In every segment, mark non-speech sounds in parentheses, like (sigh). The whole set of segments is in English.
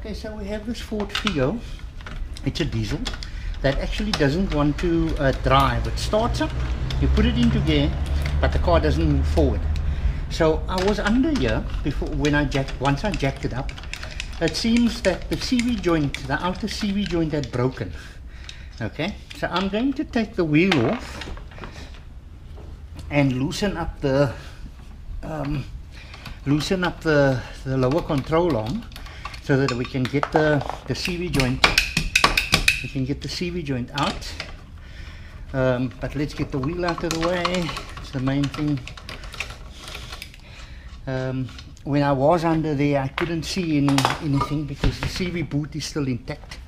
Okay, so we have this Ford Figo. It's a diesel that actually doesn't want to uh, drive. It starts up, you put it into gear, but the car doesn't move forward. So I was under here before when I jacked. Once I jacked it up, it seems that the CV joint, the outer CV joint, had broken. Okay, so I'm going to take the wheel off and loosen up the um, loosen up the, the lower control arm so that we can get the, the CV joint. We can get the CV joint out. Um, but let's get the wheel out of the way. It's the main thing. Um, when I was under there I couldn't see any, anything because the CV boot is still intact.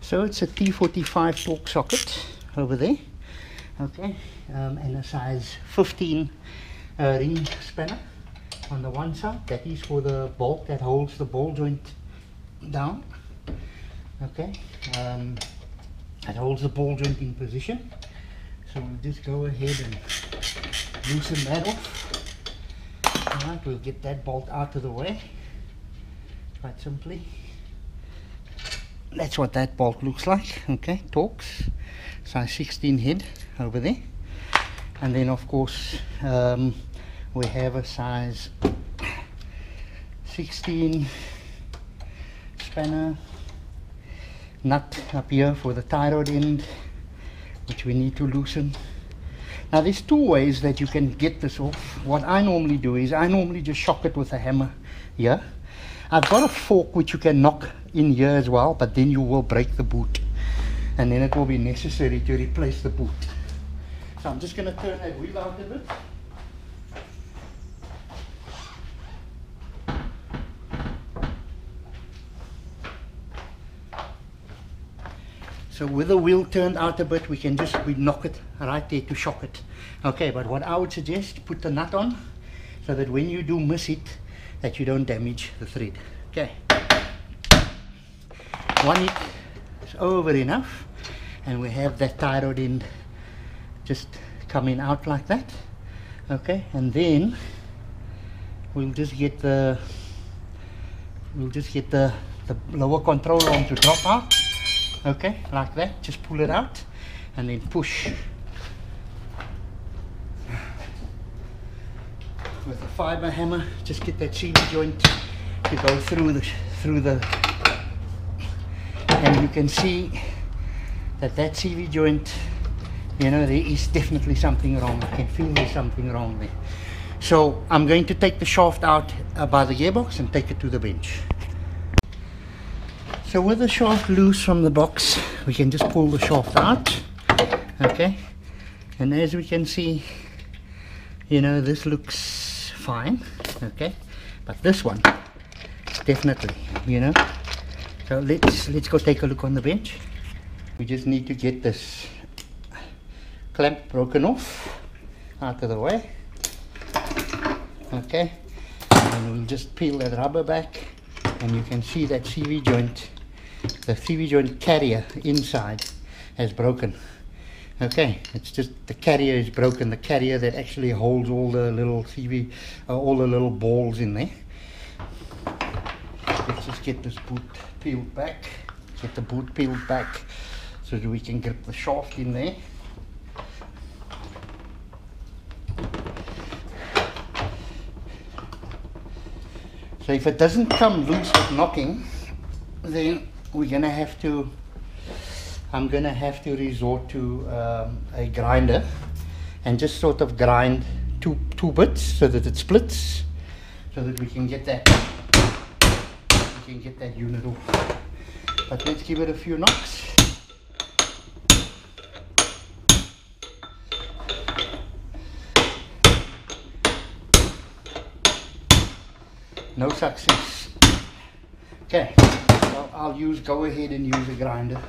So it's a T45 Torx socket over there. Okay um, and a size 15 uh, ring spanner on the one side that is for the bolt that holds the ball joint down okay? Um, that holds the ball joint in position. So we'll just go ahead and loosen that off. Alright we'll get that bolt out of the way quite simply. That's what that bolt looks like okay? Torx size 16 head over there. And then of course um, we have a size 16 spanner nut up here for the tie rod end which we need to loosen. Now there's two ways that you can get this off. What I normally do is I normally just shock it with a hammer here. I've got a fork which you can knock in here as well but then you will break the boot and then it will be necessary to replace the boot. So I'm just going to turn that wheel out a bit So with the wheel turned out a bit, we can just we knock it right there to shock it. Okay, but what I would suggest, put the nut on so that when you do miss it, that you don't damage the thread. Okay. One hit is over enough and we have that tie rod end just coming out like that. Okay, and then we'll just get the we'll just get the, the lower control arm to drop out okay like that. Just pull it out and then push. With a fiber hammer just get that CV joint to go through the through the and you can see that that CV joint you know there is definitely something wrong. I can feel there's something wrong there. So I'm going to take the shaft out uh, by the gearbox and take it to the bench so with the shaft loose from the box, we can just pull the shaft out, okay? And as we can see, you know, this looks fine, okay? But this one, definitely, you know? So let's, let's go take a look on the bench. We just need to get this clamp broken off, out of the way, okay? And we'll just peel that rubber back and you can see that CV joint the CV joint carrier inside has broken. Okay it's just the carrier is broken the carrier that actually holds all the little CV uh, all the little balls in there. Let's just get this boot peeled back. Get the boot peeled back so that we can get the shaft in there. So if it doesn't come loose with knocking then we're gonna have to I'm gonna have to resort to um, a grinder and just sort of grind two two bits so that it splits so that we can get that we can get that unit off. But let's give it a few knocks. No success. Okay I'll use, go ahead and use a grinder.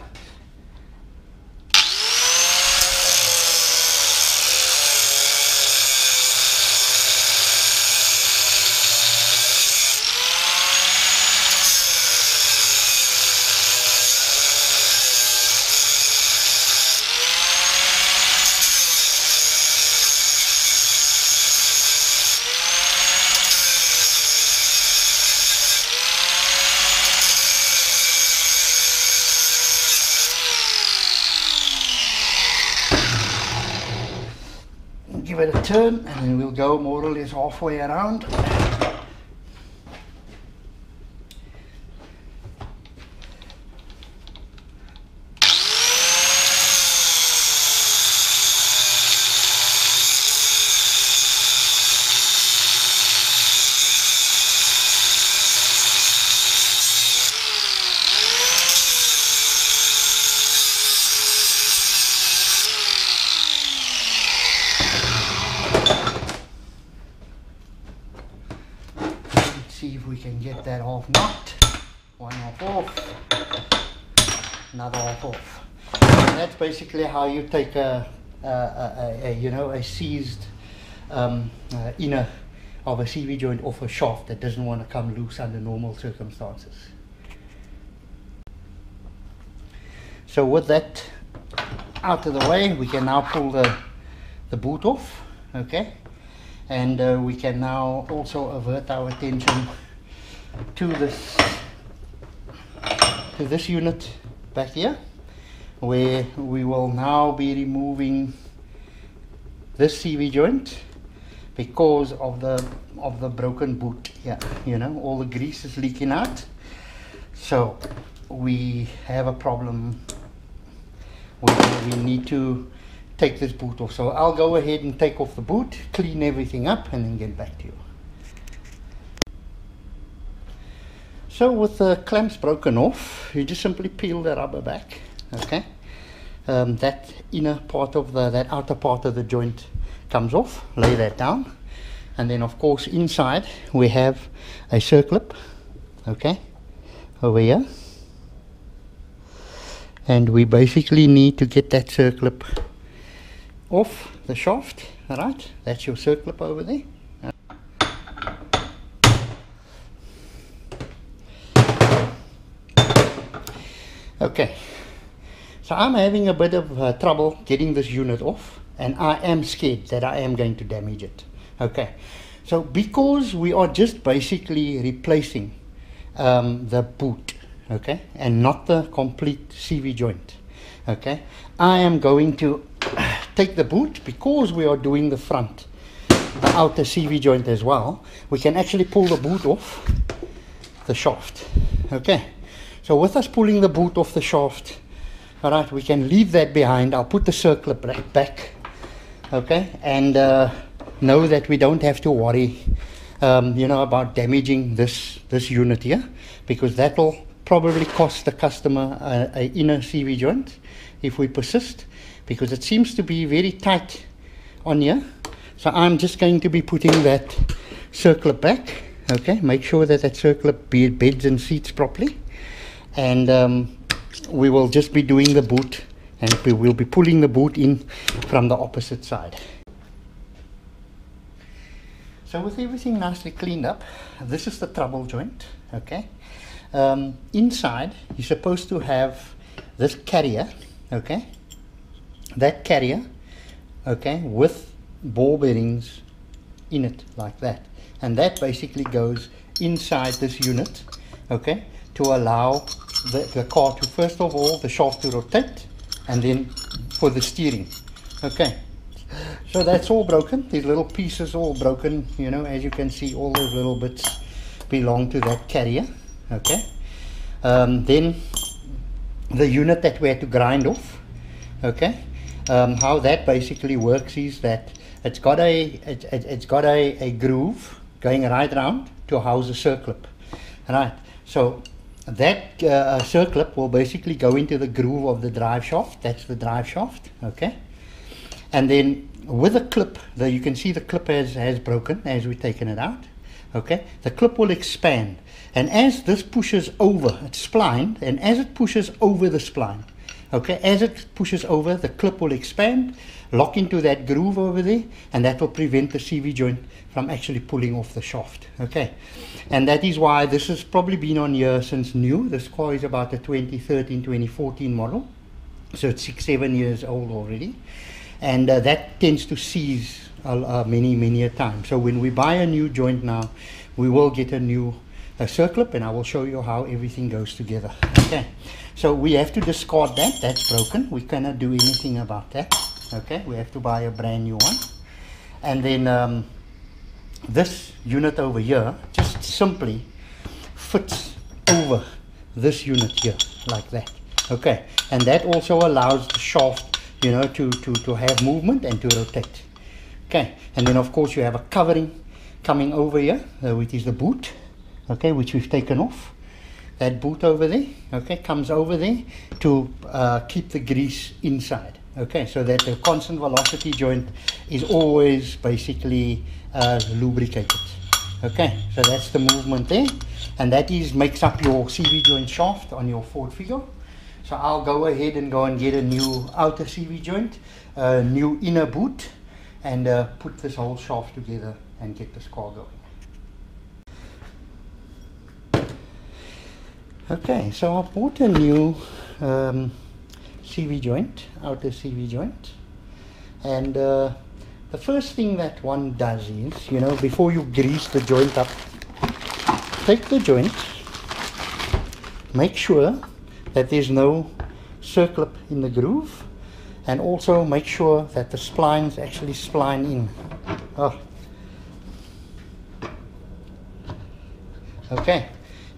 Turn and then we'll go more or less halfway around. see if we can get that off knot. One off off, another off off. And that's basically how you take a, a, a, a you know a seized um, uh, inner of a CV joint off a shaft that doesn't want to come loose under normal circumstances. So with that out of the way, we can now pull the, the boot off, okay? And uh, we can now also avert our attention to this to this unit back here, where we will now be removing this CV joint because of the of the broken boot yeah You know, all the grease is leaking out. So we have a problem where we need to take this boot off. So I'll go ahead and take off the boot, clean everything up and then get back to you. So with the clamps broken off, you just simply peel the rubber back, okay? Um, that inner part of the, that outer part of the joint comes off, lay that down. And then of course inside we have a circlip, okay, over here. And we basically need to get that circlip off the shaft, alright? That's your circlip over there. Okay, so I'm having a bit of uh, trouble getting this unit off and I am scared that I am going to damage it. Okay, so because we are just basically replacing um, the boot, okay, and not the complete CV joint, okay, I am going to (coughs) take the boot because we are doing the front, the outer CV joint as well. We can actually pull the boot off the shaft, okay. So with us pulling the boot off the shaft, all right, we can leave that behind. I'll put the circlip back, okay, and uh, know that we don't have to worry, um, you know, about damaging this this unit here, because that will probably cost the customer a, inner CV joint if we persist, because it seems to be very tight on here. So I'm just going to be putting that circlip back, okay. Make sure that that circlip beds and seats properly and um, we will just be doing the boot and we will be pulling the boot in from the opposite side. So with everything nicely cleaned up, this is the trouble joint, okay? Um, inside, you're supposed to have this carrier, okay? That carrier, okay, with ball bearings in it like that. And that basically goes inside this unit, okay? to allow the, the car to first of all the shaft to rotate and then for the steering. Okay. So that's all broken. These little pieces all broken you know as you can see all those little bits belong to that carrier. Okay. Um, then the unit that we had to grind off. Okay. Um, how that basically works is that it's got a it, it, it's got a, a groove going right around to house a circlip. Right. So that uh, circlip will basically go into the groove of the drive shaft. That's the drive shaft, okay? And then with a clip, the, you can see the clip has, has broken as we've taken it out, okay? The clip will expand. And as this pushes over, it's splined, and as it pushes over the spline, okay, as it pushes over, the clip will expand, lock into that groove over there, and that will prevent the CV joint from actually pulling off the shaft, okay? and that is why this has probably been on here since new. This car is about a 2013 2014 model. So it's six seven years old already. And uh, that tends to seize uh, many many a time. So when we buy a new joint now we will get a new a circlip and I will show you how everything goes together okay? So we have to discard that. That's broken. We cannot do anything about that okay we have to buy a brand new one. And then um, this unit over here just simply fits over this unit here like that. Okay and that also allows the shaft you know to to to have movement and to rotate. Okay and then of course you have a covering coming over here uh, which is the boot okay which we've taken off that boot over there okay comes over there to uh, keep the grease inside okay so that the constant velocity joint is always basically uh, lubricated okay so that's the movement there and that is makes up your CV joint shaft on your Ford Figo so I'll go ahead and go and get a new outer CV joint a new inner boot and uh, put this whole shaft together and get this car going Okay, so I bought a new um, CV joint, outer CV joint, and uh, the first thing that one does is, you know, before you grease the joint up, take the joint, make sure that there's no circlip in the groove, and also make sure that the splines actually spline in. Oh. Okay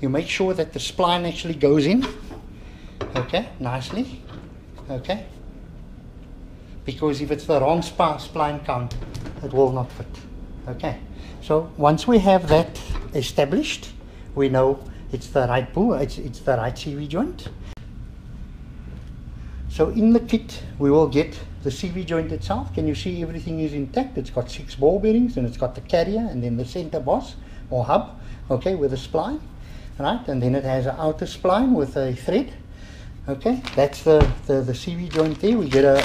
you make sure that the spline actually goes in. Okay nicely. Okay. Because if it's the wrong spline count it will not fit. Okay. So once we have that established we know it's the right pull it's, it's the right CV joint. So in the kit we will get the CV joint itself. Can you see everything is intact? It's got six ball bearings and it's got the carrier and then the center boss or hub okay with a spline right and then it has an outer spline with a thread. Okay that's the the, the CV joint there. We get a,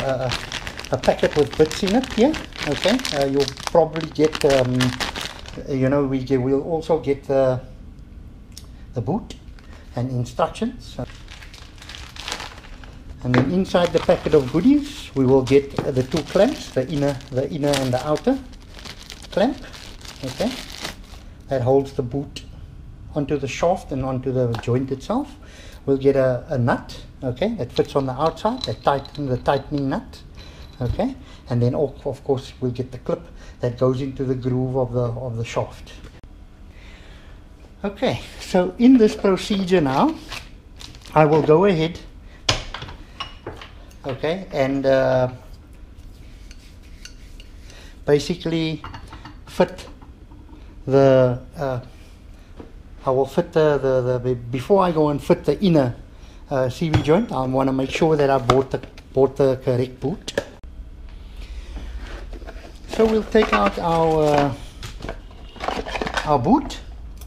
a, a packet with bits in it here. Okay uh, you'll probably get um, you know we get, we'll also get the the boot and instructions. And then inside the packet of goodies we will get the two clamps the inner the inner and the outer clamp. Okay that holds the boot onto the shaft and onto the joint itself. We'll get a, a nut, okay, that fits on the outside, that tighten the tightening nut, okay, and then of course we'll get the clip that goes into the groove of the of the shaft. Okay, so in this procedure now, I will go ahead, okay, and uh, basically fit the uh, I will fit the, the, the before I go and fit the inner uh, CV joint I want to make sure that I bought the, bought the correct boot. So we'll take out our uh, our boot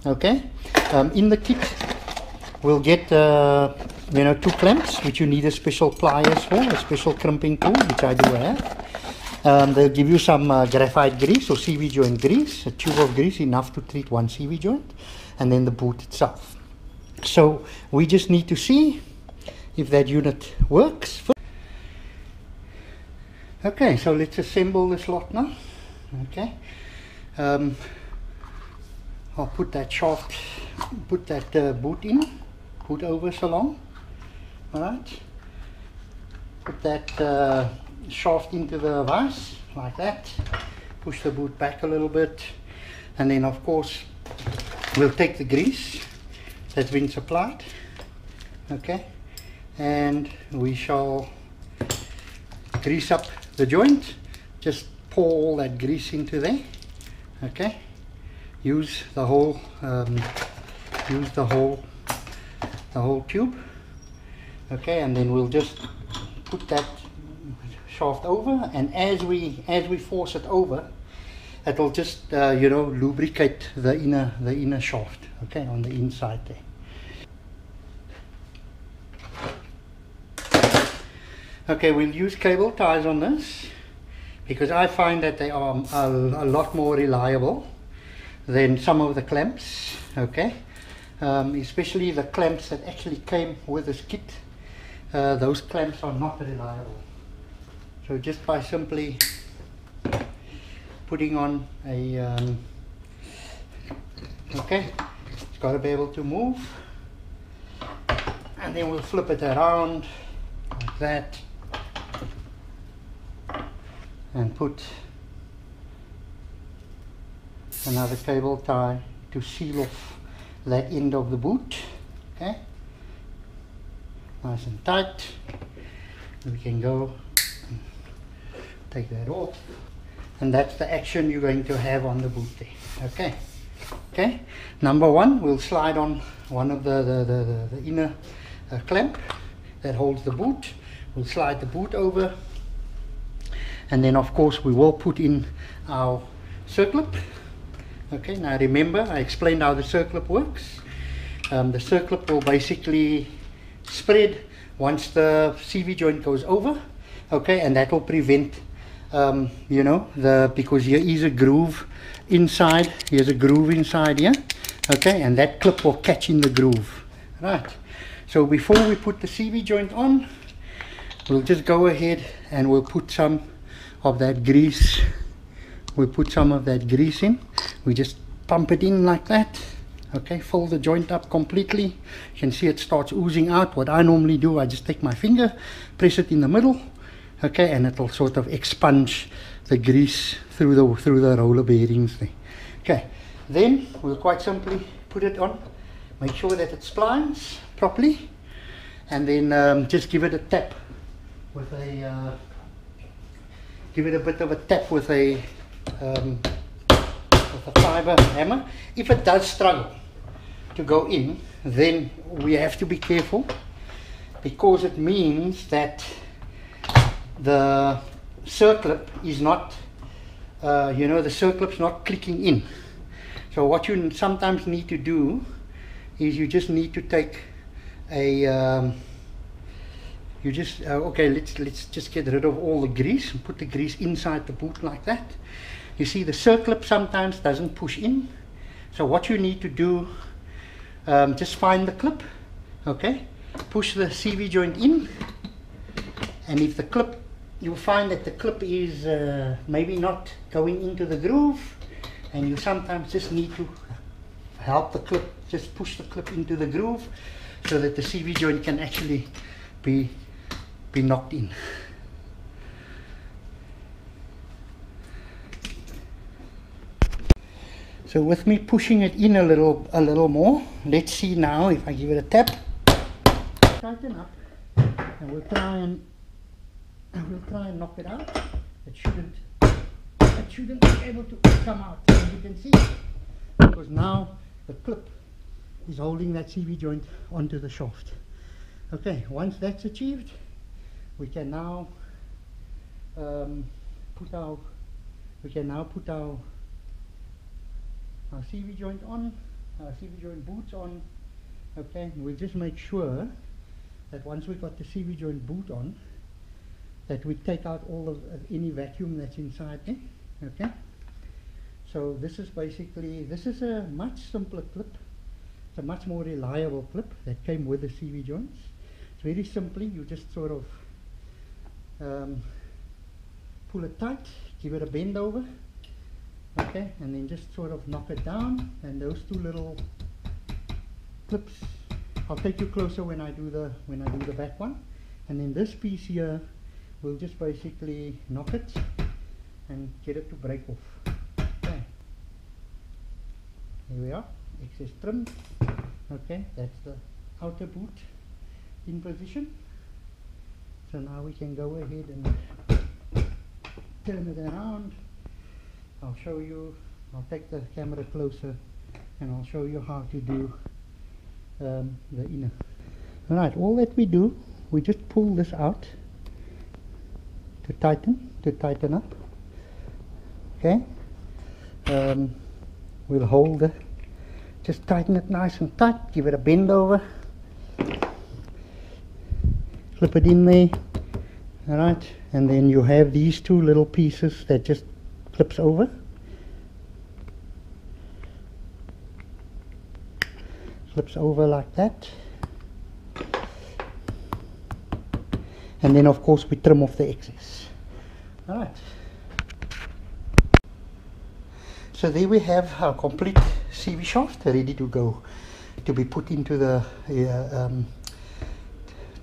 okay? Um, in the kit we'll get uh, you know two clamps which you need a special pliers for a special crimping tool which I do have. Um, they'll give you some uh, graphite grease or CV joint grease a tube of grease enough to treat one CV joint and then the boot itself. So we just need to see if that unit works. Okay, so let's assemble this lot now. Okay, um, I'll put that shaft, put that uh, boot in, boot over so long. All right, put that uh, shaft into the vise like that. Push the boot back a little bit, and then of course we'll take the grease that's been supplied okay? And we shall grease up the joint. Just pour all that grease into there okay? Use the whole um, use the whole the whole tube okay? And then we'll just put that shaft over. And as we as we force it over it'll just uh, you know lubricate the inner the inner shaft okay on the inside there. Okay we'll use cable ties on this because I find that they are a, a lot more reliable than some of the clamps okay? Um, especially the clamps that actually came with this kit uh, those clamps are not reliable. So just by simply putting on a um, okay it's got to be able to move. And then we'll flip it around like that and put another cable tie to seal off that end of the boot okay? Nice and tight. We can go take that off and that's the action you're going to have on the boot there. Okay. Okay. Number one we'll slide on one of the the, the, the, inner uh, clamp that holds the boot. We'll slide the boot over. And then of course we will put in our circlip. Okay. Now remember I explained how the circlip works. Um, the circlip will basically spread once the CV joint goes over. Okay. And that will prevent um, you know the because here is a groove inside here's a groove inside here okay and that clip will catch in the groove. Right. So before we put the CV joint on we'll just go ahead and we'll put some of that grease. We put some of that grease in. We just pump it in like that. Okay fill the joint up completely. You can see it starts oozing out. What I normally do I just take my finger press it in the middle okay and it'll sort of expunge the grease through the through the roller bearings there. Okay then we'll quite simply put it on make sure that it splines properly and then um, just give it a tap with a uh, give it a bit of a tap with a um, with a fiber hammer. If it does struggle to go in then we have to be careful because it means that the circlip is not uh, you know the circlip's not clicking in. So what you sometimes need to do is you just need to take a um, you just uh, okay let's let's just get rid of all the grease and put the grease inside the boot like that. You see the circlip sometimes doesn't push in. So what you need to do um, just find the clip okay? Push the CV joint in and if the clip you'll find that the clip is uh, maybe not going into the groove and you sometimes just need to help the clip just push the clip into the groove so that the CV joint can actually be be knocked in. So with me pushing it in a little a little more let's see now if I give it a tap. Tighten up. And we'll try and we'll try and knock it out. It shouldn't, it shouldn't be able to come out, as you can see, because now the clip is holding that CV joint onto the shaft. Okay, once that's achieved, we can now um, put our, we can now put our, our CV joint on, our CV joint boots on, okay, we'll just make sure that once we've got the CV joint boot on, that we take out all of, any vacuum that's inside there okay? So this is basically this is a much simpler clip. It's a much more reliable clip that came with the CV joints. It's very simply you just sort of um, pull it tight give it a bend over okay? And then just sort of knock it down and those two little clips I'll take you closer when I do the when I do the back one. And then this piece here we'll just basically knock it and get it to break off. Okay. Here we are. Excess trim. Okay that's the outer boot in position. So now we can go ahead and turn it around. I'll show you I'll take the camera closer and I'll show you how to do um, the inner. Alright all that we do we just pull this out to tighten to tighten up. Okay? Um, we'll hold it just tighten it nice and tight. Give it a bend over. Slip it in there. All right and then you have these two little pieces that just clips over. Flips over like that and then of course we trim off the excess. All right. So there we have our complete CV shaft ready to go to be put into the uh, um,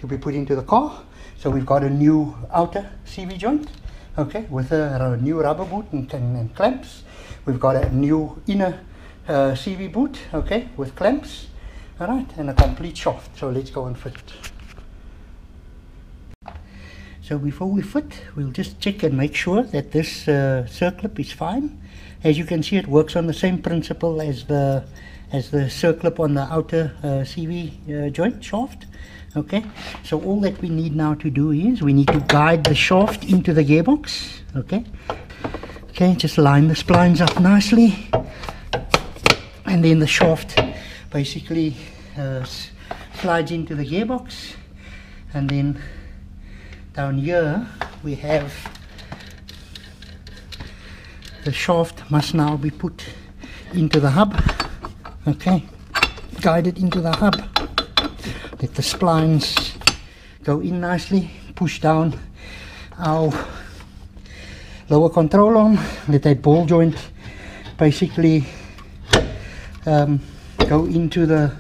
to be put into the car. So we've got a new outer CV joint okay with a, a new rubber boot and, and, and, clamps. We've got a new inner uh, CV boot, okay, with clamps, all right, and a complete shaft. So let's go and fit it. So before we fit, we'll just check and make sure that this uh, circlip is fine. As you can see, it works on the same principle as the as the circlip on the outer uh, CV uh, joint shaft. Okay, so all that we need now to do is we need to guide the shaft into the gearbox. Okay, okay, just line the splines up nicely, and then the shaft basically uh, slides into the gearbox, and then down here we have the shaft must now be put into the hub okay? Guided into the hub. Let the splines go in nicely push down our lower control arm let that ball joint basically um, go into the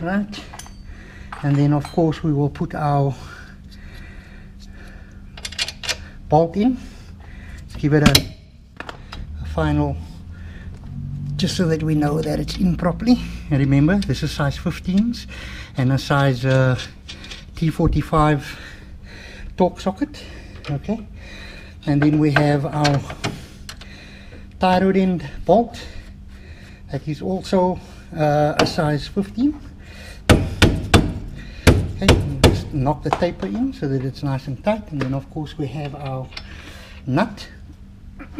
right and then of course we will put our bolt in give it a, a, final just so that we know that it's in properly. And remember this is size 15s and a size uh, T45 Torx socket okay? And then we have our tie rod end bolt that is also uh, a size 15 okay just knock the taper in so that it's nice and tight and then of course we have our nut. (coughs)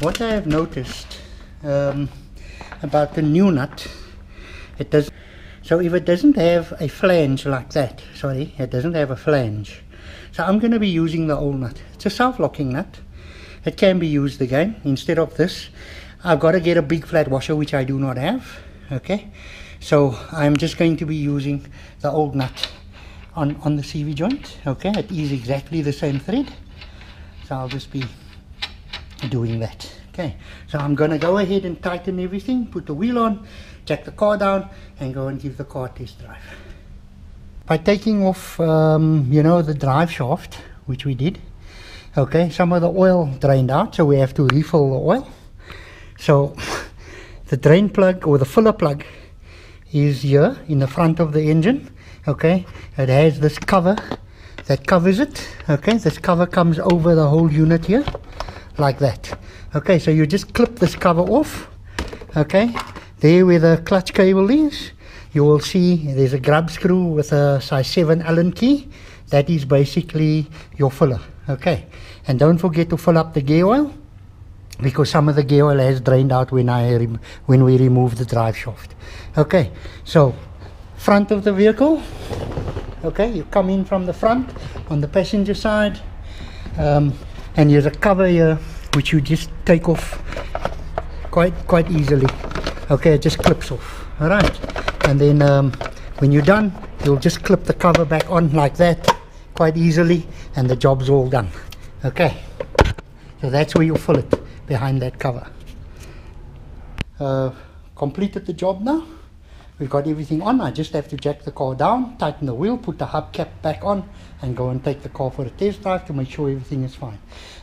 What I have noticed um, about the new nut it does so if it doesn't have a flange like that sorry it doesn't have a flange. So I'm going to be using the old nut. It's a self-locking nut. It can be used again. Instead of this I've got to get a big flat washer which I do not have okay so I'm just going to be using the old nut on, on the CV joint okay? It is exactly the same thread. So I'll just be doing that okay? So I'm gonna go ahead and tighten everything put the wheel on check the car down and go and give the car test drive. By taking off um, you know the drive shaft which we did okay some of the oil drained out so we have to refill the oil. So (laughs) the drain plug or the filler plug is here in the front of the engine okay? It has this cover that covers it okay? This cover comes over the whole unit here like that okay? So you just clip this cover off okay? There where the clutch cable is you will see there's a grub screw with a size 7 allen key. That is basically your filler okay? And don't forget to fill up the gear oil because some of the gear oil has drained out when I when we remove the drive shaft. Okay so front of the vehicle. Okay you come in from the front on the passenger side um, and there's a cover here which you just take off quite quite easily. Okay it just clips off all right? And then um, when you're done you'll just clip the cover back on like that quite easily and the job's all done. Okay so that's where you fill it behind that cover. Uh, completed the job now. We've got everything on. I just have to jack the car down, tighten the wheel, put the hubcap back on and go and take the car for a test drive to make sure everything is fine.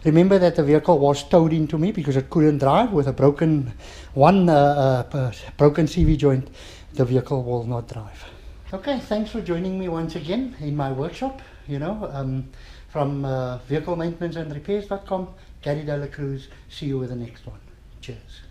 Remember that the vehicle was towed into me because it couldn't drive with a broken one uh, uh, broken CV joint. The vehicle will not drive. Okay, thanks for joining me once again in my workshop. You know, um, from uh, and repairs.com Gary Dela Cruz. See you with the next one. Cheers.